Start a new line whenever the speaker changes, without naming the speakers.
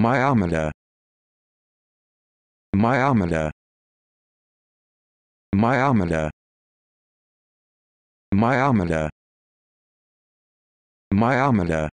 Myometer. Myometer. Myometer. Myometer. Myometer.